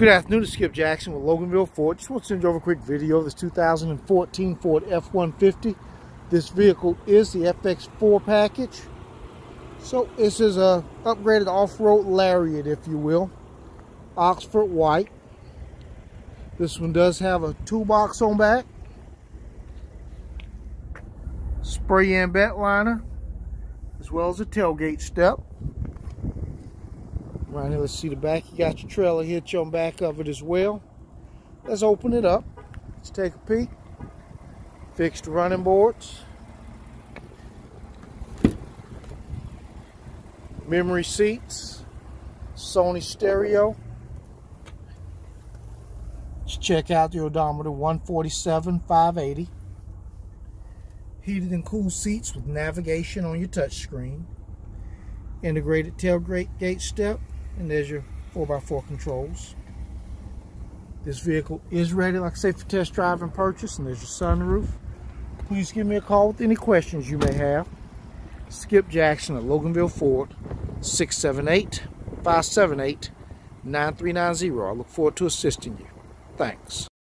Good afternoon, it's Skip Jackson with Loganville Ford. Just want to send you over a quick video of this 2014 Ford F-150. This vehicle is the FX4 package. So this is a upgraded off-road Lariat, if you will. Oxford white. This one does have a toolbox on back. Spray-in bed liner, as well as a tailgate step. Right here, let's see the back. You got your trailer hitch on back of it as well. Let's open it up. Let's take a peek. Fixed running boards. Memory seats. Sony stereo. Let's check out the odometer 147 580. Heated and cool seats with navigation on your touchscreen. Integrated tailgate gate step and there's your 4x4 controls. This vehicle is ready, like I say, for test drive and purchase, and there's your sunroof. Please give me a call with any questions you may have. Skip Jackson at Loganville Ford, 678-578-9390. I look forward to assisting you. Thanks.